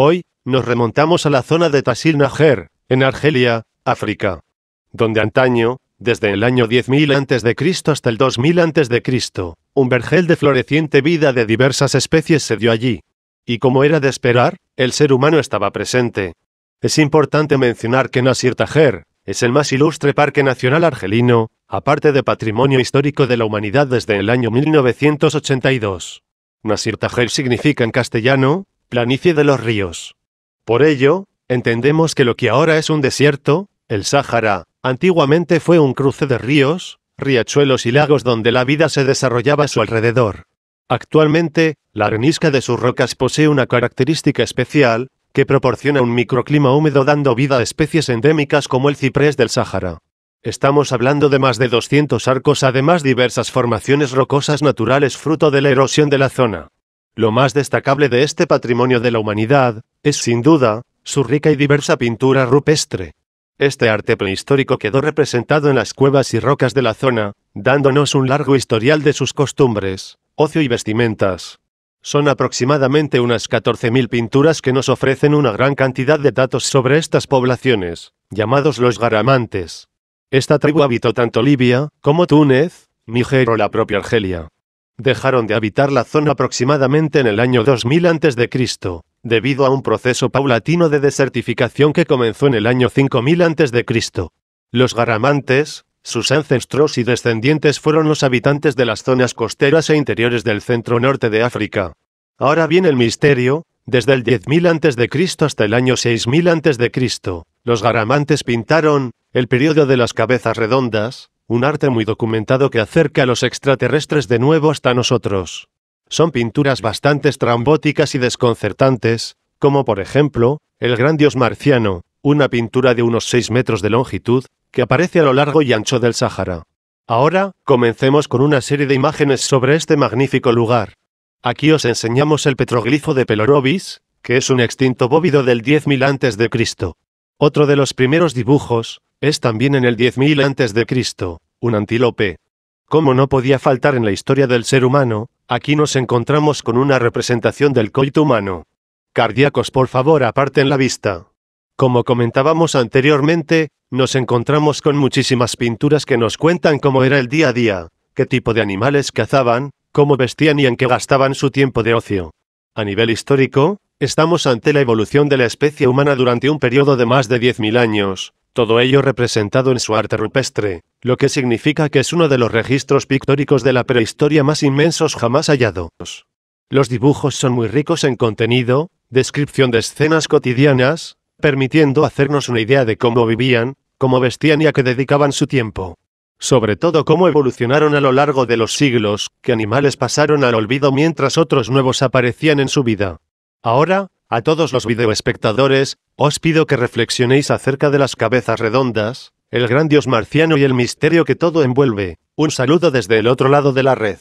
Hoy, nos remontamos a la zona de Tasil Najer, en Argelia, África. Donde antaño, desde el año 10.000 a.C. hasta el 2000 a.C., un vergel de floreciente vida de diversas especies se dio allí. Y como era de esperar, el ser humano estaba presente. Es importante mencionar que Nasir Tajer es el más ilustre parque nacional argelino, aparte de patrimonio histórico de la humanidad desde el año 1982. Nasir Tajer significa en castellano, planicie de los ríos. Por ello, entendemos que lo que ahora es un desierto, el Sáhara, antiguamente fue un cruce de ríos, riachuelos y lagos donde la vida se desarrollaba a su alrededor. Actualmente, la arenisca de sus rocas posee una característica especial, que proporciona un microclima húmedo dando vida a especies endémicas como el ciprés del Sáhara. Estamos hablando de más de 200 arcos además diversas formaciones rocosas naturales fruto de la erosión de la zona. Lo más destacable de este patrimonio de la humanidad, es sin duda, su rica y diversa pintura rupestre. Este arte prehistórico quedó representado en las cuevas y rocas de la zona, dándonos un largo historial de sus costumbres, ocio y vestimentas. Son aproximadamente unas 14.000 pinturas que nos ofrecen una gran cantidad de datos sobre estas poblaciones, llamados los garamantes. Esta tribu habitó tanto Libia, como Túnez, Níger o la propia Argelia. Dejaron de habitar la zona aproximadamente en el año 2000 a.C., debido a un proceso paulatino de desertificación que comenzó en el año 5000 a.C. Los garamantes, sus ancestros y descendientes fueron los habitantes de las zonas costeras e interiores del centro norte de África. Ahora viene el misterio, desde el 10.000 a.C. hasta el año 6.000 a.C., los garamantes pintaron el periodo de las cabezas redondas, un arte muy documentado que acerca a los extraterrestres de nuevo hasta nosotros. Son pinturas bastante estrambóticas y desconcertantes, como por ejemplo, el gran dios marciano, una pintura de unos 6 metros de longitud, que aparece a lo largo y ancho del Sáhara. Ahora, comencemos con una serie de imágenes sobre este magnífico lugar. Aquí os enseñamos el petroglifo de Pelorobis, que es un extinto bóvido del 10.000 a.C. Otro de los primeros dibujos, es también en el 10.000 a.C., un antílope. Como no podía faltar en la historia del ser humano, aquí nos encontramos con una representación del coito humano. Cardíacos, por favor, aparten la vista. Como comentábamos anteriormente, nos encontramos con muchísimas pinturas que nos cuentan cómo era el día a día, qué tipo de animales cazaban, cómo vestían y en qué gastaban su tiempo de ocio. A nivel histórico, estamos ante la evolución de la especie humana durante un periodo de más de 10.000 años, todo ello representado en su arte rupestre, lo que significa que es uno de los registros pictóricos de la prehistoria más inmensos jamás hallados. Los dibujos son muy ricos en contenido, descripción de escenas cotidianas, permitiendo hacernos una idea de cómo vivían, cómo vestían y a qué dedicaban su tiempo. Sobre todo cómo evolucionaron a lo largo de los siglos, qué animales pasaron al olvido mientras otros nuevos aparecían en su vida. Ahora, a todos los videoespectadores, os pido que reflexionéis acerca de las cabezas redondas, el gran dios marciano y el misterio que todo envuelve. Un saludo desde el otro lado de la red.